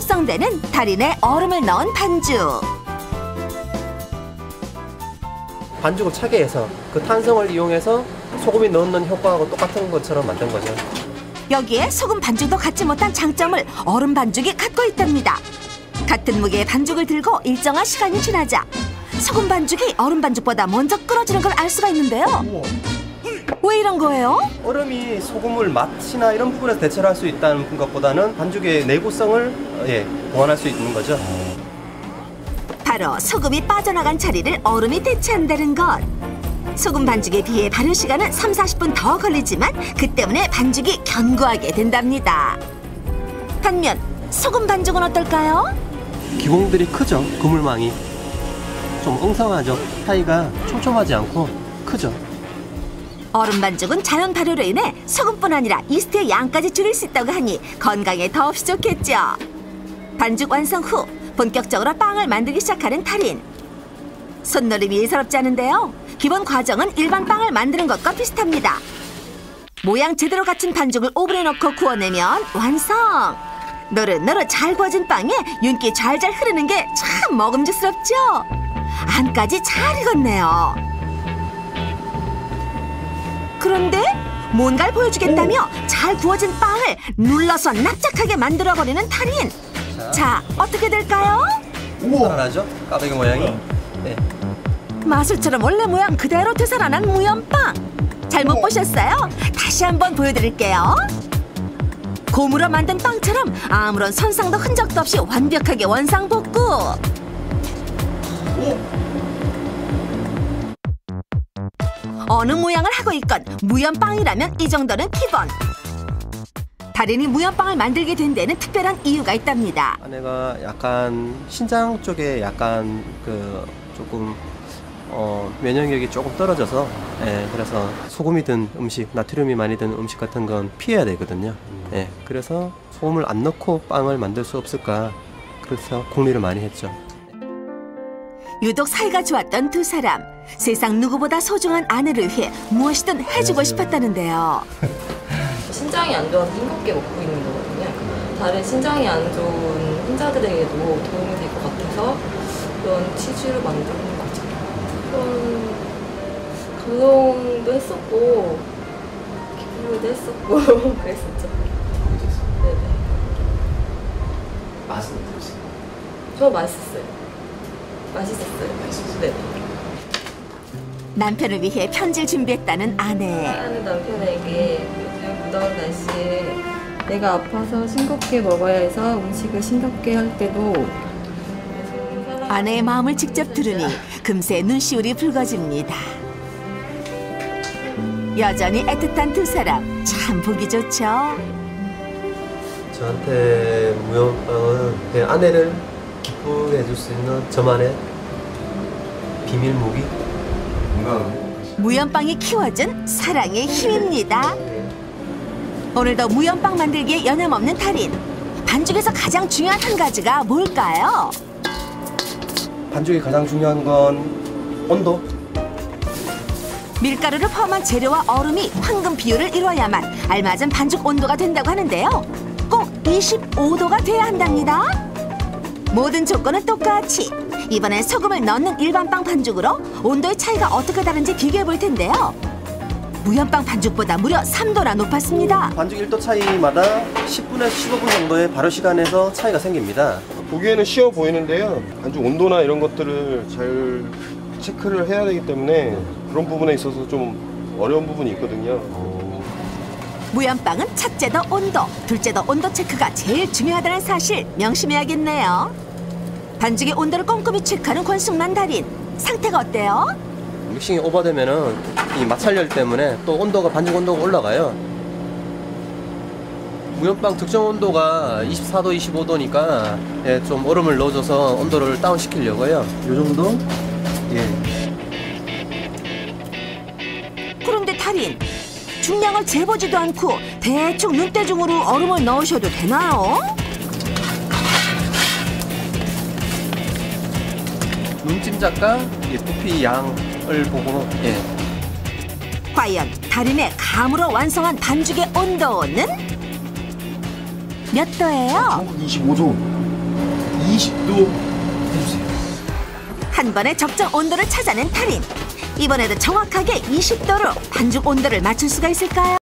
숙성되는 달인의 얼음을 넣은 반죽. 반죽을 차게 해서 그 탄성을 이용해서 소금이 넣는 효과하고 똑같은 것처럼 만든 거죠. 여기에 소금 반죽도 갖지 못한 장점을 얼음 반죽이 갖고 있답니다. 같은 무게의 반죽을 들고 일정한 시간이 지나자 소금 반죽이 얼음 반죽보다 먼저 끓어지는 걸 알 수가 있는데요. 왜 이런 거예요? 얼음이 소금을 맛이나 이런 부분에서 대체를 할 수 있다는 것보다는 반죽의 내구성을 어, 예, 보완할 수 있는 거죠. 바로 소금이 빠져나간 자리를 얼음이 대체한다는 것. 소금 반죽에 비해 발효 시간은 3, 40분 더 걸리지만 그 때문에 반죽이 견고하게 된답니다. 반면 소금 반죽은 어떨까요? 기공들이 크죠. 그물망이 좀 엉성하죠. 사이가 촘촘하지 않고 크죠. 얼음 반죽은 자연 발효로 인해 소금뿐 아니라 이스트의 양까지 줄일 수 있다고 하니 건강에 더없이 좋겠죠. 반죽 완성 후 본격적으로 빵을 만들기 시작하는 달인. 손놀림이 예사롭지 않은데요. 기본 과정은 일반 빵을 만드는 것과 비슷합니다. 모양 제대로 갖춘 반죽을 오븐에 넣고 구워내면 완성. 노릇노릇 잘 구워진 빵에 윤기 잘잘 흐르는 게 참 먹음직스럽죠. 안까지 잘 익었네요. 그런데 뭔가를 보여주겠다며 잘 구워진 빵을 눌러서 납작하게 만들어버리는 달인. 자, 어떻게 될까요? 살아나죠? 까베기 모양이. 네. 마술처럼 원래 모양 그대로 되살아난 무염빵. 잘못 보셨어요? 다시 한번 보여드릴게요. 고무로 만든 빵처럼 아무런 손상도 흔적도 없이 완벽하게 원상 복구. 어느 모양을 하고 있건 무염빵이라면 이 정도는 기본. 달인이 무염빵을 만들게 된 데는 특별한 이유가 있답니다. 아내가 약간 신장 쪽에 약간 그 조금 어, 면역력이 조금 떨어져서 예, 그래서 소금이 든 음식, 나트륨이 많이 든 음식 같은 건 피해야 되거든요. 예, 그래서 소금을 안 넣고 빵을 만들 수 없을까 그래서 궁리를 많이 했죠. 유독 사이가 좋았던 두 사람. 세상 누구보다 소중한 아내를 위해 무엇이든 해주고 싶었다는데요. 신장이 안 좋아서 싱겁게 먹고 있는 거거든요. 다른 신장이 안 좋은 환자들에게도 도움이 될 것 같아서 그런 치즈를 만드는 거죠. 그런 감동도 했었고 기쁘기도 했었고 그랬었죠. 네네. 맛은 어떠세요? 저 맛있었어요. 맛있었어요. 맛있었어요? 네. 남편을 위해 편지를 준비했다는 아내. 사랑하는 남편에게 요즘 무더운 날씨에 내가 아파서 싱겁게 먹어야 해서 음식을 싱겁게 할 때도 아내의 마음을 직접 들으니 금세 눈시울이 붉어집니다. 여전히 애틋한 두 사람 참 보기 좋죠. 저한테 무염빵은 그냥 아내를 기쁘게 해줄 수 있는 저만의 비밀 무기. 건강 무염빵이 키워준 사랑의 힘입니다. 오늘도 무염빵 만들기에 여념없는 달인. 반죽에서 가장 중요한 한 가지가 뭘까요? 반죽이 가장 중요한 건 온도. 밀가루를 포함한 재료와 얼음이 황금 비율을 이루어야만 알맞은 반죽 온도가 된다고 하는데요. 꼭 25도가 돼야 한답니다. 모든 조건은 똑같이 이번엔 소금을 넣는 일반 빵 반죽으로 온도의 차이가 어떻게 다른지 비교해 볼 텐데요. 무염빵 반죽보다 무려 3도나 높았습니다. 반죽 1도 차이마다 10분에서 15분 정도의 발효 시간에서 차이가 생깁니다. 보기에는 쉬워 보이는데요. 반죽 온도나 이런 것들을 잘 체크를 해야 되기 때문에 그런 부분에 있어서 좀 어려운 부분이 있거든요. 무염빵은 첫째도 온도, 둘째도 온도 체크가 제일 중요하다는 사실 명심해야겠네요. 반죽의 온도를 꼼꼼히 체크하는 권숙만 달인. 상태가 어때요? 믹싱이 오버되면은 이 마찰열 때문에 또 온도가 반죽 온도가 올라가요. 무염빵 특정 온도가 24도, 25도니까 예, 좀 얼음을 넣어줘서 온도를 다운 시키려고요. 이 정도? 예. 그런데 달인 중량을 재보지도 않고 대충 눈대중으로 얼음을 넣으셔도 되나요? 눈찜작과 이 부피 양을 보고 예. 과연 달인의 감으로 완성한 반죽의 온도는 몇 도예요? 25도. 20도 해주세요. 한 번에 적정 온도를 찾아낸 달인. 이번에도 정확하게 20도로 반죽 온도를 맞출 수가 있을까요?